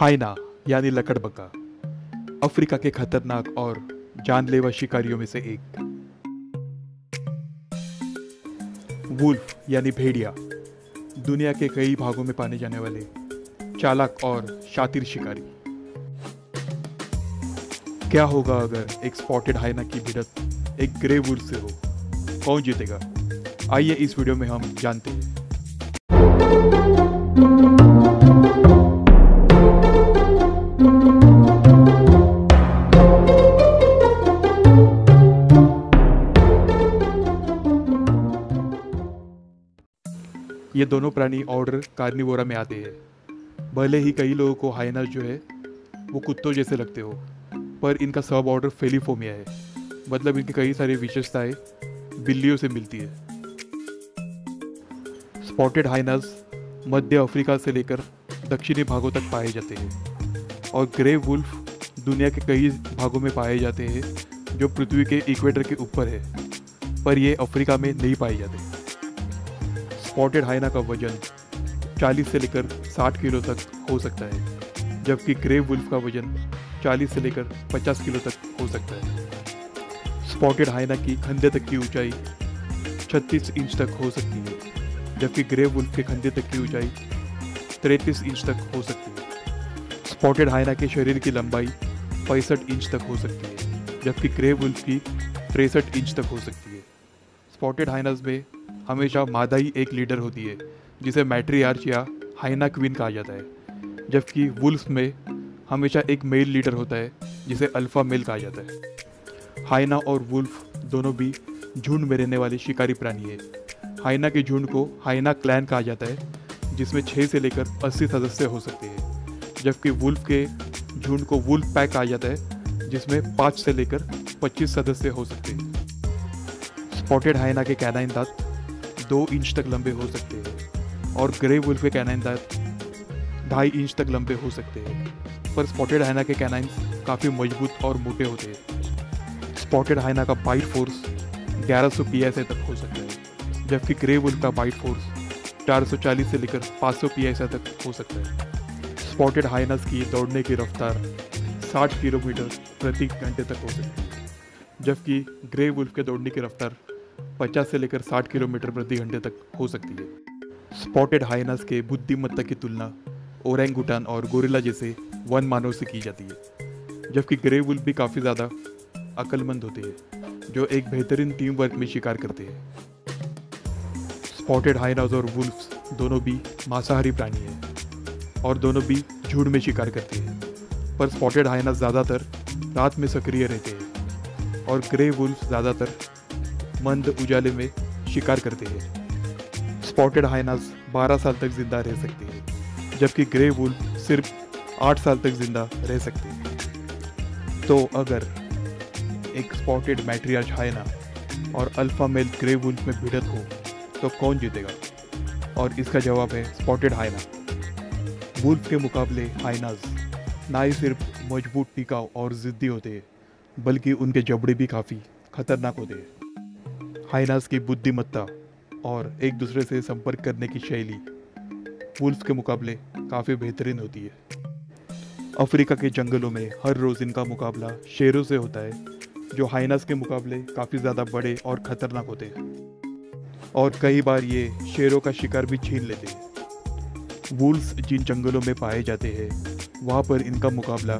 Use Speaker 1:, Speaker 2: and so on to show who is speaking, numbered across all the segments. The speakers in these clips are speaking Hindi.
Speaker 1: हाइना यानी लकड़बग्गा अफ्रीका के खतरनाक और जानलेवा शिकारियों में से एक। वुल्फ, यानी भेड़िया, दुनिया के कई भागों में पाने जाने वाले चालाक और शातिर शिकारी। क्या होगा अगर एक स्पॉटेड हाइना की भिड़त एक ग्रे वुल्फ से हो? कौन जीतेगा? आइए इस वीडियो में हम जानते हैं। ये दोनों प्राणी ऑर्डर कार्निवोरा में आते हैं। भले ही कई लोगों को हाइनस जो है, वो कुत्तों जैसे लगते हो, पर इनका सब ऑर्डर फेलिफोमिया है। मतलब इनकी कई सारी विशेषताएँ बिल्लियों से मिलती है। स्पॉटेड हाइनस मध्य अफ्रीका से लेकर दक्षिणी भागों तक पाए जाते हैं और ग्रे वुल्फ दुनिया के कई भागों में पाए जाते हैं, जो पृथ्वी के इक्वेटर के ऊपर है, पर ये अफ्रीका में नहीं पाए जाते। स्पॉटेड हाइना का वज़न 40 से लेकर 60 किलो तक हो सकता है, जबकि ग्रे वुल्फ का वज़न 40 से लेकर 50 किलो तक हो सकता है। स्पॉटेड हाइना की खंधे तक की ऊंचाई 36 इंच तक हो सकती है, जबकि ग्रे वुल्फ के खंधे तक की ऊंचाई 33 इंच तक हो सकती है। स्पॉटेड हाइना के शरीर की लंबाई पैंसठ इंच तक हो सकती है, जबकि ग्रे वुल्फ की तिरसठ इंच तक हो सकती है। स्पॉटेड हाइनस में हमेशा मादा ही एक लीडर होती है, जिसे मैट्रियार्च या हाइना क्वीन कहा जाता है। जबकि वुल्फ में हमेशा एक मेल लीडर होता है, जिसे अल्फ़ा मेल कहा जाता है। हाइना और वुल्फ दोनों भी झुंड में रहने वाले शिकारी प्राणी है। हाइना के झुंड को हाइना क्लैन कहा जाता है, जिसमें छः से लेकर अस्सी सदस्य हो सकते हैं। जबकि वुल्फ के झुंड को वुल्फ पैक कहा जाता है, जिसमें पाँच से लेकर पच्चीस सदस्य हो सकते हैं। स्पॉटेड हाइना के कैनाइन दांत दो इंच तक लंबे हो सकते हैं और ग्रे वुल्फ के कैनाइन दांत ढाई इंच तक लंबे हो सकते हैं। पर स्पॉटेड हाइना के कैनाइंस काफ़ी मज़बूत और मोटे होते हैं। स्पॉटेड हाइना का बाइट फोर्स 1100 पीएसआई तक हो सकता है, जबकि ग्रे वुल्फ का बाइट फोर्स 440 से लेकर 500 पीएसआई तक हो सकता है। स्पॉटेड हाइनस की दौड़ने की रफ्तार 60 किलोमीटर प्रति घंटे तक हो सकती है, जबकि ग्रे वुल्फ के दौड़ने की रफ्तार 50 से लेकर 60 किलोमीटर प्रति घंटे तक हो सकती है। स्पॉटेड हाइनस के बुद्धिमत्ता की तुलना ओरेंगुटान और गोरिल्ला जैसे वन मानव से की जाती है, जबकि ग्रे वुल्फ भी काफ़ी ज़्यादा अक्लमंद होते हैं, जो एक बेहतरीन टीम वर्क में शिकार करते हैं। स्पॉटेड हाइनास और वुल्फ्स दोनों भी मांसाहारी प्राणी हैं और दोनों भी झूठ में शिकार करते हैं, पर स्पॉटेड हाइनास ज़्यादातर रात में सक्रिय रहते हैं और ग्रे वुल्फ ज़्यादातर मंद उजाले में शिकार करते हैं। स्पॉटेड हाइनास 12 साल तक ज़िंदा रह सकते हैं, जबकि ग्रे वुल्फ सिर्फ़ 8 साल तक ज़िंदा रह सकते हैं। तो अगर एक स्पॉटेड मैट्रियाज हाइना और अल्फ़ा मेल ग्रे वुल्फ में भिड़त हो तो कौन जीतेगा? और इसका जवाब है स्पॉटेड हाइना वुल्फ के मुकाबले हाइनाज ना ही सिर्फ़ मज़बूत टिकाऊ और ज़िद्दी होते हैं, बल्कि उनके जबड़े भी काफ़ी खतरनाक होते हैं। हाइनास की बुद्धिमत्ता और एक दूसरे से संपर्क करने की शैली, वुल्फ के मुकाबले काफ़ी बेहतरीन होती है। अफ्रीका के जंगलों में हर रोज़ इनका मुकाबला शेरों से होता है, जो हाइनास के मुकाबले काफ़ी ज़्यादा बड़े और ख़तरनाक होते हैं। और कई बार ये शेरों का शिकार भी छीन लेते हैं। वुल्स जिन जंगलों में पाए जाते हैं, वहाँ पर इनका मुकाबला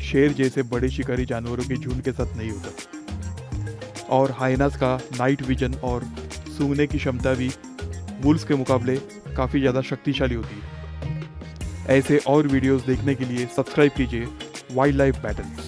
Speaker 1: शेर जैसे बड़े शिकारी जानवरों के झुंड के साथ नहीं होता। और हाइनास का नाइट विजन और सूंघने की क्षमता भी वुल्स के मुकाबले काफ़ी ज़्यादा शक्तिशाली होती है। ऐसे और वीडियोस देखने के लिए सब्सक्राइब कीजिए वाइल्ड लाइफ बैटल्स